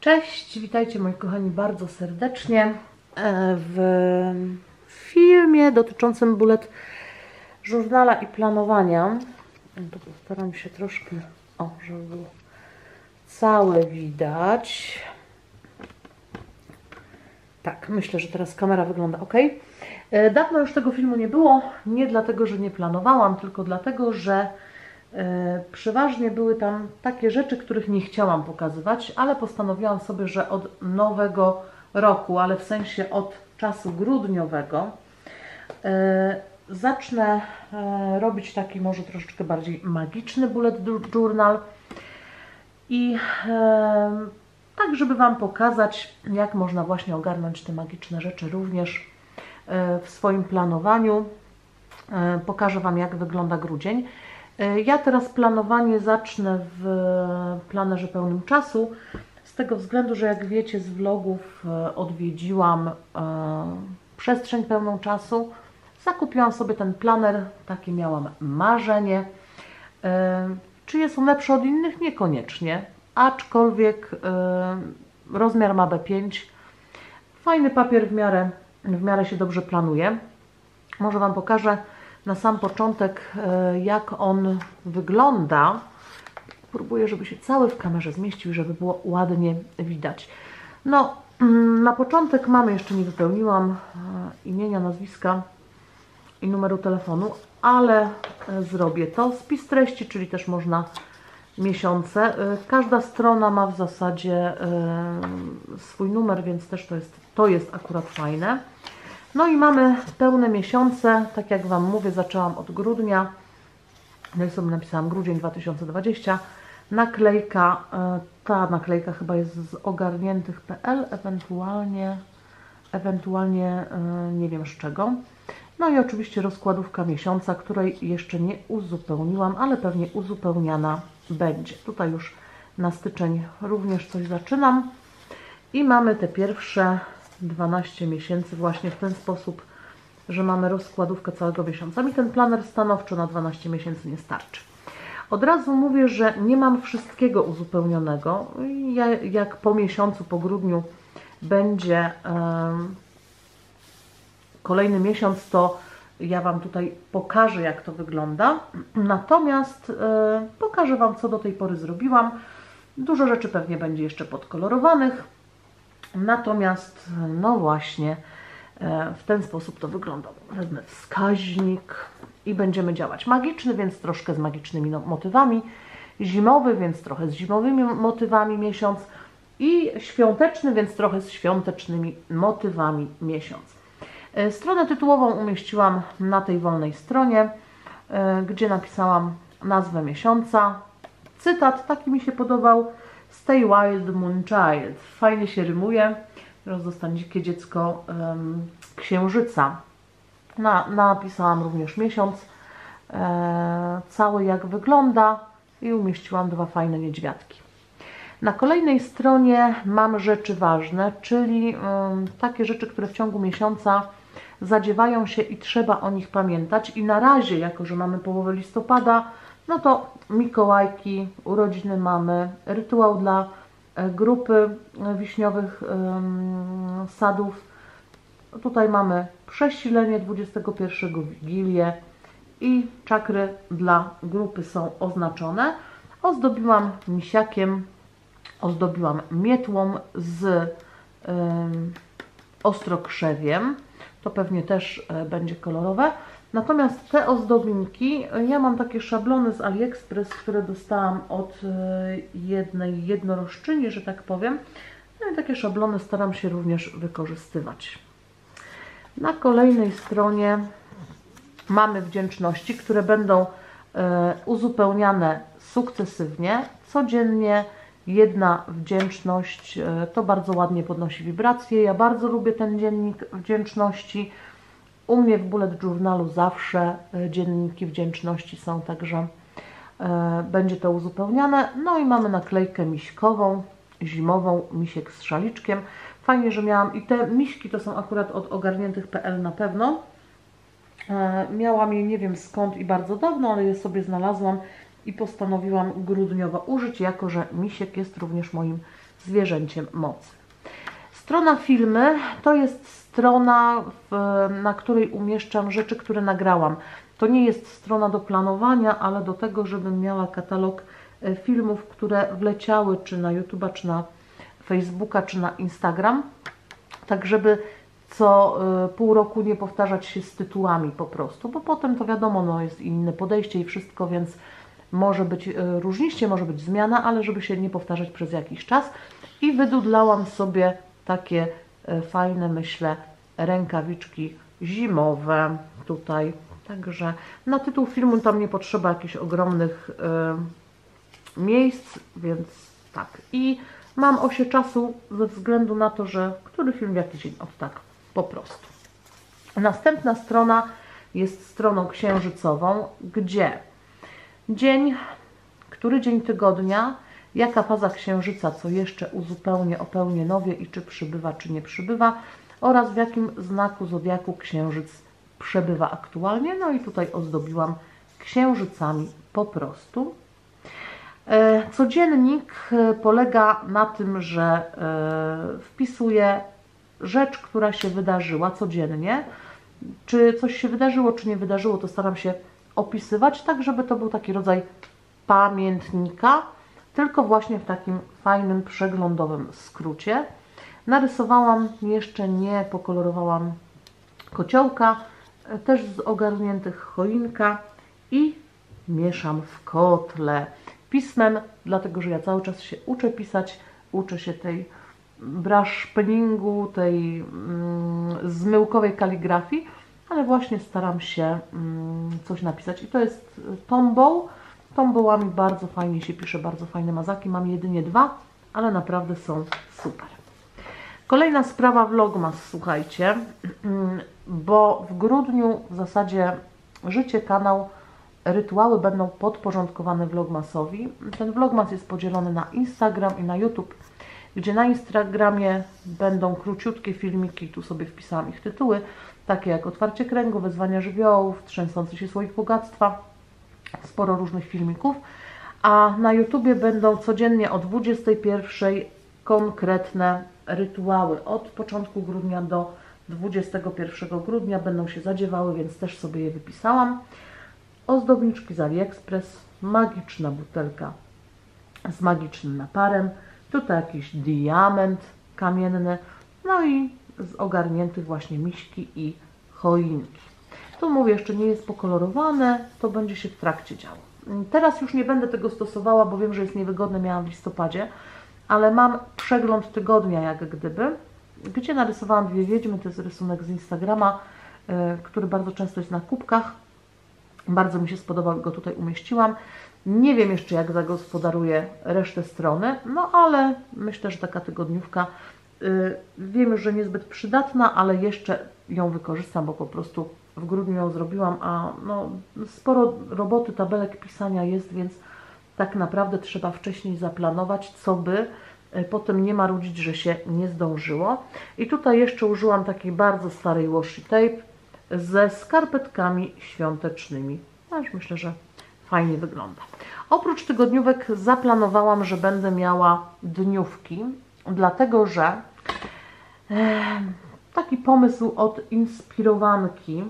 Cześć, witajcie moi kochani bardzo serdecznie e, w filmie dotyczącym bullet żurnala i planowania. Tu postaram się troszkę, o, żeby było całe widać. Tak, myślę, że teraz kamera wygląda ok. E, Dawno już tego filmu nie było, nie dlatego, że nie planowałam, tylko dlatego, że przeważnie były tam takie rzeczy, których nie chciałam pokazywać, ale postanowiłam sobie, że od nowego roku, ale w sensie od czasu grudniowego, e, zacznę e, robić taki może troszeczkę bardziej magiczny bullet journal i e, tak, żeby Wam pokazać, jak można właśnie ogarnąć te magiczne rzeczy również e, w swoim planowaniu. E, Pokażę Wam, jak wygląda grudzień. E, Ja teraz planowanie zacznę w planerze pełnym czasu, z tego względu, że jak wiecie z vlogów e, odwiedziłam e, przestrzeń pełną czasu. Zakupiłam sobie ten planer, takie miałam marzenie. Czy jest on lepszy od innych? Niekoniecznie, aczkolwiek rozmiar ma B5. Fajny papier w miarę, w miarę się dobrze planuje. Może Wam pokażę na sam początek, e, jak on wygląda. Próbuję, żeby się cały w kamerze zmieścił, żeby było ładnie widać. No, mm, na początek mamy, jeszcze nie wypełniłam e, imienia, nazwiska i numeru telefonu, ale e, zrobię to. Spis treści, czyli też można miesiące. Każda strona ma w zasadzie swój numer, więc też to jest, to jest akurat fajne. No i mamy pełne miesiące, tak jak Wam mówię, zaczęłam od grudnia, no i sobie napisałam grudzień 2020. Naklejka, e, ta naklejka chyba jest z ogarniętych.pl, ewentualnie, ewentualnie e, nie wiem z czego. No i oczywiście rozkładówka miesiąca, której jeszcze nie uzupełniłam, ale pewnie uzupełniana będzie. Tutaj już na styczeń również coś zaczynam. I mamy te pierwsze 12 miesięcy właśnie w ten sposób, że mamy rozkładówkę całego miesiąca. Mi ten planer stanowczo na 12 miesięcy nie starczy. Od razu mówię, że nie mam wszystkiego uzupełnionego. Ja, jak po miesiącu, po grudniu będzie em, kolejny miesiąc, to ja Wam tutaj pokażę, jak to wygląda. Natomiast e, pokażę Wam, co do tej pory zrobiłam. Dużo rzeczy pewnie będzie jeszcze podkolorowanych. Natomiast, no właśnie, e, w ten sposób to wygląda. Wezmę wskaźnik i będziemy działać. Magiczny, więc troszkę z magicznymi no- motywami. Zimowy, więc trochę z zimowymi motywami miesiąc. I świąteczny, więc trochę z świątecznymi motywami miesiąc. E, Stronę tytułową umieściłam na tej wolnej stronie, e, gdzie napisałam nazwę miesiąca. Cytat taki mi się podobał. Stay wild, moonchild. Fajnie się rymuje. Teraz zostanie dzikie dziecko em, księżyca. Na, napisałam również miesiąc e, cały jak wygląda i umieściłam dwa fajne niedźwiadki. Na kolejnej stronie mam rzeczy ważne, czyli em, takie rzeczy, które w ciągu miesiąca zadziewają się i trzeba o nich pamiętać. I na razie, jako że mamy połowę listopada, no to Mikołajki, urodziny mamy, rytuał dla e, grupy e, wiśniowych sadów. Tutaj mamy przesilenie 21 Wigilię i czakry dla grupy są oznaczone. Ozdobiłam misiakiem, ozdobiłam mietłą z em, ostrokrzewiem. To pewnie też e, będzie kolorowe. Natomiast te ozdobinki, ja mam takie szablony z AliExpress, które dostałam od e, jednej jednorożczyni, że tak powiem. No i takie szablony staram się również wykorzystywać. Na kolejnej stronie mamy wdzięczności, które będą e, uzupełniane sukcesywnie. Codziennie jedna wdzięczność, e, to bardzo ładnie podnosi wibracje. Ja bardzo lubię ten dziennik wdzięczności. U mnie w Bullet Journalu zawsze e, dzienniki wdzięczności są, także e, będzie to uzupełniane. No i mamy naklejkę miśkową, zimową, misiek z szaliczkiem. Fajnie, że miałam i te miśki to są akurat od ogarniętych.pl na pewno. E, Miałam je nie wiem skąd i bardzo dawno, ale je sobie znalazłam i postanowiłam grudniowo użyć, jako że misiek jest również moim zwierzęciem mocy. Strona filmy to jest strona, na której umieszczam rzeczy, które nagrałam. To nie jest strona do planowania, ale do tego, żebym miała katalog e, filmów, które wleciały czy na YouTube, czy na Facebooka, czy na Instagram, tak żeby co e, pół roku nie powtarzać się z tytułami po prostu, bo potem to wiadomo, no jest inne podejście i wszystko, więc może być e, różniście, może być zmiana, ale żeby się nie powtarzać przez jakiś czas. I wydudlałam sobie takie fajne, myślę, rękawiczki zimowe tutaj Także na tytuł filmu tam nie potrzeba jakichś ogromnych y, miejsc, więc tak. I mam osie czasu ze względu na to, że który film w jaki dzień, od tak po prostu. Następna strona jest stroną księżycową, gdzie dzień, który dzień tygodnia, jaka faza księżyca, co jeszcze uzupełnię, opełnię nowie i czy przybywa, czy nie przybywa oraz w jakim znaku zodiaku księżyc przebywa aktualnie. No i tutaj ozdobiłam księżycami po prostu. E, codziennik e, polega na tym, że e, wpisuję rzecz, która się wydarzyła codziennie. Czy coś się wydarzyło, czy nie wydarzyło, to staram się opisywać, tak żeby to był taki rodzaj pamiętnika, tylko właśnie w takim fajnym, przeglądowym skrócie. Narysowałam, jeszcze nie pokolorowałam kociołka, też z ogarniętych choinka i mieszam w kotle pismem, dlatego że ja cały czas się uczę pisać, uczę się tej brush penningu, tej mm, zmyłkowej kaligrafii, ale właśnie staram się mm, coś napisać i to jest tombą. Tombołami bardzo fajnie się pisze, bardzo fajne mazaki. Mam jedynie dwa, ale naprawdę są super. Kolejna sprawa vlogmas, słuchajcie, bo w grudniu w zasadzie życie, kanał, rytuały będą podporządkowane vlogmasowi. Ten vlogmas jest podzielony na Instagram i na YouTube, gdzie na Instagramie będą króciutkie filmiki, tu sobie wpisałam ich tytuły, takie jak otwarcie kręgu, wezwania żywiołów, trzęsący się słoik bogactwa, sporo różnych filmików, a na YouTubie będą codziennie o 21 konkretne rytuały od początku grudnia do 21 grudnia będą się zadziewały, więc też sobie je wypisałam. Ozdobniczki z AliExpress, magiczna butelka z magicznym naparem, tutaj jakiś diament kamienny, no i z ogarniętych właśnie miśki i choinki. Tu mówię, jeszcze nie jest pokolorowane, to będzie się w trakcie działo. Teraz już nie będę tego stosowała, bo wiem, że jest niewygodne, miałam w listopadzie, ale mam przegląd tygodnia jak gdyby, gdzie narysowałam dwie wiedźmy, to jest rysunek z Instagrama, e, który bardzo często jest na kubkach. Bardzo mi się spodobał, go tutaj umieściłam. Nie wiem jeszcze, jak zagospodaruję resztę strony, no ale myślę, że taka tygodniówka e, wiem już, że niezbyt przydatna, ale jeszcze ją wykorzystam, bo po prostu w grudniu ją zrobiłam, a no, sporo roboty, tabelek pisania jest, więc tak naprawdę trzeba wcześniej zaplanować, co by e, potem nie marudzić, że się nie zdążyło. I tutaj jeszcze użyłam takiej bardzo starej washi tape ze skarpetkami świątecznymi. Też myślę, że fajnie wygląda. Oprócz tygodniówek zaplanowałam, że będę miała dniówki, dlatego że e, taki pomysł od inspirowanki,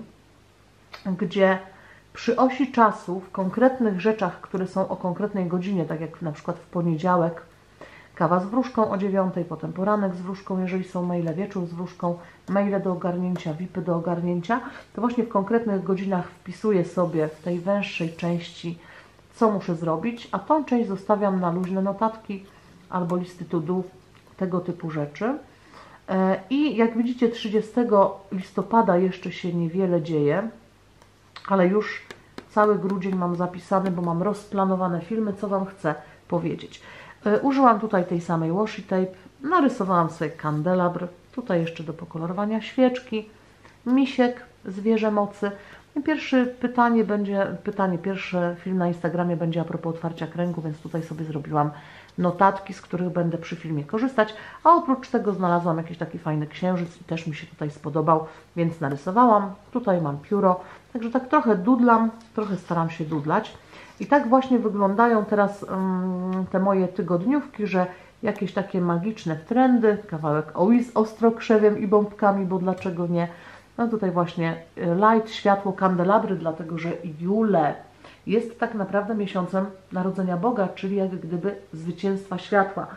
gdzie przy osi czasu, w konkretnych rzeczach, które są o konkretnej godzinie, tak jak na przykład w poniedziałek, kawa z wróżką o 9, potem poranek z wróżką, jeżeli są maile, wieczór z wróżką, maile do ogarnięcia, VIPy do ogarnięcia, to właśnie w konkretnych godzinach wpisuję sobie w tej węższej części, co muszę zrobić, a tą część zostawiam na luźne notatki albo listy to do, tego typu rzeczy. E, I jak widzicie 30 listopada jeszcze się niewiele dzieje, ale już cały grudzień mam zapisany, bo mam rozplanowane filmy, co Wam chcę powiedzieć. E, użyłam tutaj tej samej washi tape, narysowałam sobie kandelabr, tutaj jeszcze do pokolorowania świeczki, misiek, zwierzę mocy. Pierwsze pytanie będzie, pytanie, pierwszy film na Instagramie będzie a propos otwarcia kręgu, więc tutaj sobie zrobiłam notatki, z których będę przy filmie korzystać, a oprócz tego znalazłam jakiś taki fajny księżyc i też mi się tutaj spodobał, więc narysowałam. Tutaj mam pióro, Także tak trochę dudlam, trochę staram się dudlać. I tak właśnie wyglądają teraz um, te moje tygodniówki, że jakieś takie magiczne trendy, kawałek z ostrokrzewiem i bombkami, bo dlaczego nie? No tutaj właśnie y, light, światło, kandelabry, dlatego że Jule jest tak naprawdę miesiącem Narodzenia Boga, czyli jak gdyby zwycięstwa światła.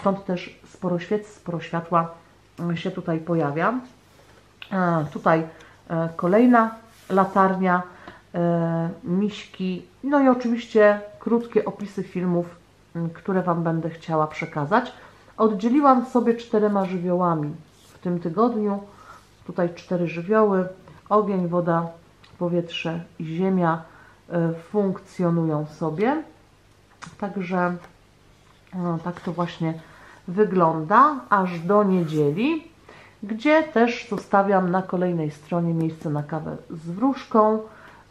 Stąd też sporo świec, sporo światła mm, się tutaj pojawia. E, tutaj e, kolejna latarnia, e, miśki, no i oczywiście krótkie opisy filmów, które Wam będę chciała przekazać. Oddzieliłam sobie czterema żywiołami w tym tygodniu. Tutaj cztery żywioły, ogień, woda, powietrze i ziemia E, funkcjonują sobie. Także no, tak to właśnie wygląda aż do niedzieli, gdzie też zostawiam na kolejnej stronie miejsce na kawę z wróżką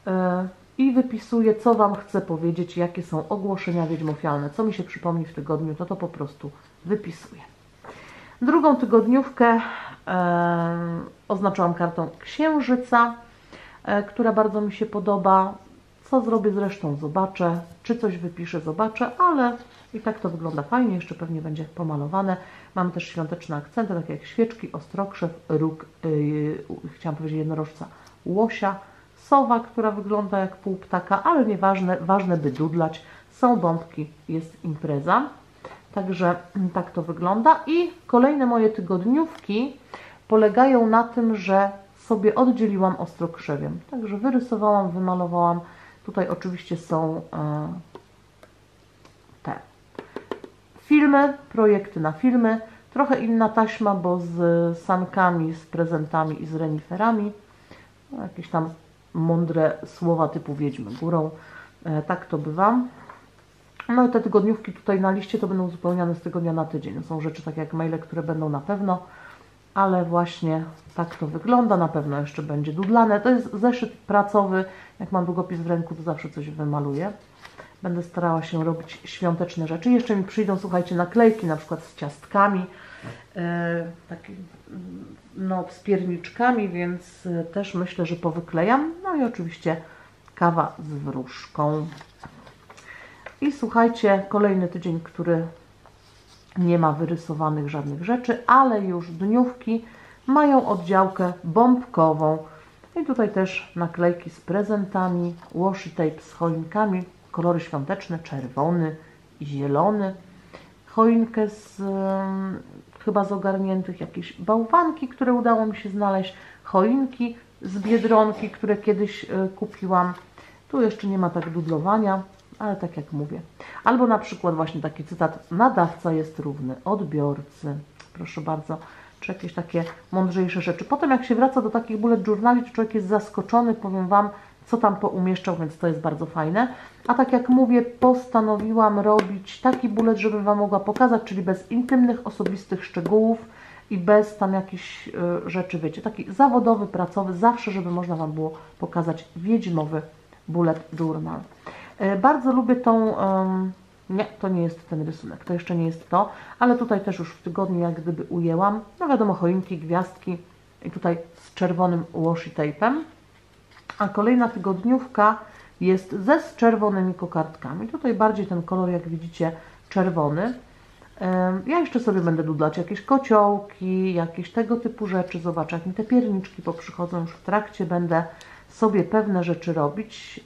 e, i wypisuję, co Wam chcę powiedzieć, jakie są ogłoszenia wiedźmofialne, co mi się przypomni w tygodniu, to to po prostu wypisuję. Drugą tygodniówkę e, oznaczyłam kartą Księżyca, e, która bardzo mi się podoba. Co zrobię zresztą zobaczę, czy coś wypiszę zobaczę, ale i tak to wygląda fajnie, jeszcze pewnie będzie pomalowane. Mam też świąteczne akcenty, takie jak świeczki, ostrokrzew, róg, yy, chciałam powiedzieć jednorożca, łosia, sowa, która wygląda jak pół ptaka, ale nieważne, ważne by dudlać. Są bombki, jest impreza. Także tak to wygląda. I kolejne moje tygodniówki polegają na tym, że sobie oddzieliłam ostrokrzewiem. Także wyrysowałam, wymalowałam Tutaj oczywiście są e, te filmy, projekty na filmy. Trochę inna taśma, bo z sankami, z prezentami i z reniferami. Jakieś tam mądre słowa typu wiedźmy górą. E, tak to bywa. No i te tygodniówki tutaj na liście to będą uzupełniane z tygodnia na tydzień. Są rzeczy takie jak maile, które będą na pewno ale właśnie tak to wygląda. Na pewno jeszcze będzie dudlane. To jest zeszyt pracowy. Jak mam długopis w ręku, to zawsze coś wymaluję. Będę starała się robić świąteczne rzeczy. Jeszcze mi przyjdą, słuchajcie, naklejki, na przykład z ciastkami, e, taki, no, z pierniczkami, więc e, też myślę, że powyklejam. No i oczywiście kawa z wróżką. I słuchajcie, kolejny tydzień, który nie ma wyrysowanych żadnych rzeczy, ale już dniówki mają oddziałkę bombkową. I tutaj też naklejki z prezentami, washi tape z choinkami, kolory świąteczne, czerwony, zielony. Choinkę z chyba z ogarniętych jakieś bałwanki, które udało mi się znaleźć, choinki z Biedronki, które kiedyś y, kupiłam. Tu jeszcze nie ma tak dudlowania, ale tak jak mówię. Albo na przykład właśnie taki cytat, nadawca jest równy odbiorcy. Proszę bardzo, czy jakieś takie mądrzejsze rzeczy. Potem jak się wraca do takich bullet journali, to człowiek jest zaskoczony, powiem Wam, co tam poumieszczał, więc to jest bardzo fajne. A tak jak mówię, postanowiłam robić taki bullet, żebym Wam mogła pokazać, czyli bez intymnych, osobistych szczegółów i bez tam jakichś y, rzeczy, wiecie, taki zawodowy, pracowy, zawsze, żeby można Wam było pokazać wiedźmowy bullet journal. E, bardzo lubię tą, nie, to nie jest ten rysunek, to jeszcze nie jest to, ale tutaj też już w tygodniu jak gdyby ujęłam, no wiadomo, choinki, gwiazdki i tutaj z czerwonym washi tape'em. A kolejna tygodniówka jest ze z czerwonymi kokardkami. Tutaj bardziej ten kolor, jak widzicie, czerwony. Ja jeszcze sobie będę dudlać jakieś kociołki, jakieś tego typu rzeczy. Zobaczę, jak mi te pierniczki poprzychodzą. Już w trakcie będę sobie pewne rzeczy robić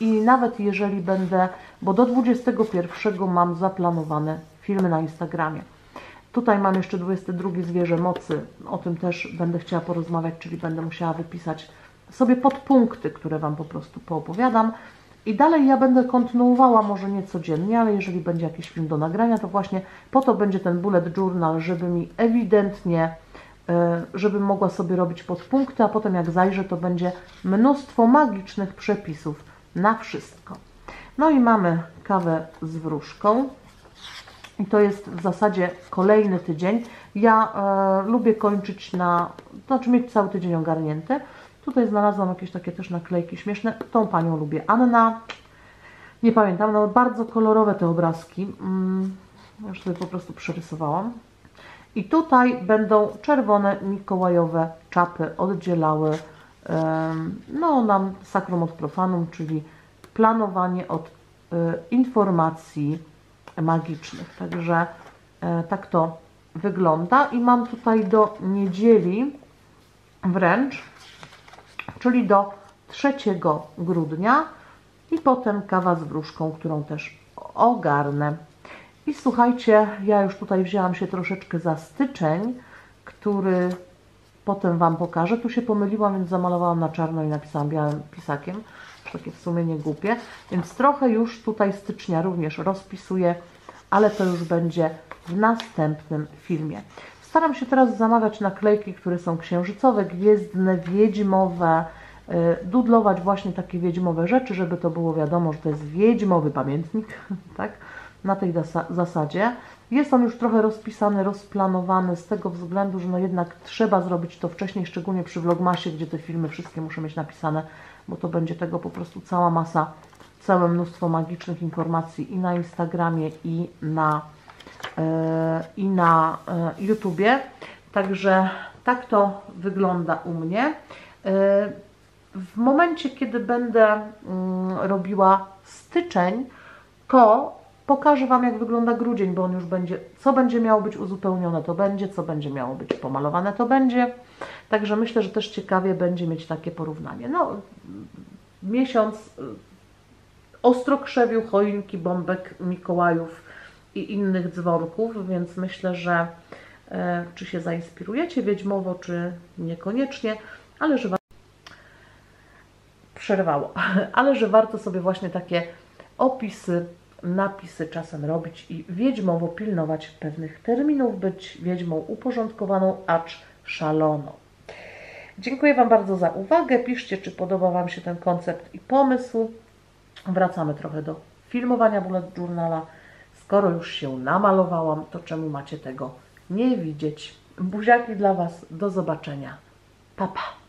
i nawet jeżeli będę, bo do 21 mam zaplanowane filmy na Instagramie. Tutaj mam jeszcze 22 Zwierzę Mocy, o tym też będę chciała porozmawiać, czyli będę musiała wypisać sobie podpunkty, które Wam po prostu poopowiadam. I dalej ja będę kontynuowała, może nie codziennie, ale jeżeli będzie jakiś film do nagrania, to właśnie po to będzie ten bullet journal, żeby mi ewidentnie żebym mogła sobie robić podpunkty, a potem jak zajrzę, to będzie mnóstwo magicznych przepisów na wszystko. No i mamy kawę z wróżką. I to jest w zasadzie kolejny tydzień. Ja e, lubię kończyć na, to znaczy mieć cały tydzień ogarnięty. Tutaj znalazłam jakieś takie też naklejki śmieszne. Tą panią lubię. Anna, nie pamiętam, no bardzo kolorowe te obrazki. Mm, już sobie po prostu przerysowałam. I tutaj będą czerwone mikołajowe czapy oddzielały no, nam sacrum od profanum, czyli planowanie od e, informacji magicznych. Także e, tak to wygląda i mam tutaj do niedzieli wręcz, czyli do 3 grudnia i potem kawa z wróżką, którą też ogarnę. I słuchajcie, ja już tutaj wzięłam się troszeczkę za styczeń, który potem Wam pokażę. Tu się pomyliłam, więc zamalowałam na czarno i napisałam białym pisakiem. Takie w sumie nie głupie. Więc trochę już tutaj stycznia również rozpisuję, ale to już będzie w następnym filmie. Staram się teraz zamawiać naklejki, które są księżycowe, gwiezdne, wiedźmowe, y, dudlować właśnie takie wiedźmowe rzeczy, żeby to było wiadomo, że to jest wiedźmowy pamiętnik, tak? Na tej zasa- zasadzie. Jest on już trochę rozpisany, rozplanowany z tego względu, że no jednak trzeba zrobić to wcześniej, szczególnie przy Vlogmasie, gdzie te filmy wszystkie muszę mieć napisane, bo to będzie tego po prostu cała masa, całe mnóstwo magicznych informacji i na Instagramie, i na, e, i na e, YouTubie. Także tak to wygląda u mnie. E, w momencie, kiedy będę mm, robiła styczeń, to pokażę Wam, jak wygląda grudzień, bo on już będzie, co będzie miało być uzupełnione, to będzie, co będzie miało być pomalowane, to będzie. Także myślę, że też ciekawie będzie mieć takie porównanie. No, miesiąc y, ostrokrzewiu, choinki, bombek, Mikołajów i innych dzwonków, więc myślę, że e, czy się zainspirujecie wiedźmowo, czy niekoniecznie, ale że wa- przerwało, ale że warto sobie właśnie takie opisy, napisy czasem robić i wiedźmowo pilnować pewnych terminów, być wiedźmą uporządkowaną, acz szaloną. Dziękuję Wam bardzo za uwagę. Piszcie, czy podoba Wam się ten koncept i pomysł. Wracamy trochę do filmowania Bullet Journala. Skoro już się namalowałam, to czemu macie tego nie widzieć? Buziaki dla Was. Do zobaczenia. Pa, pa.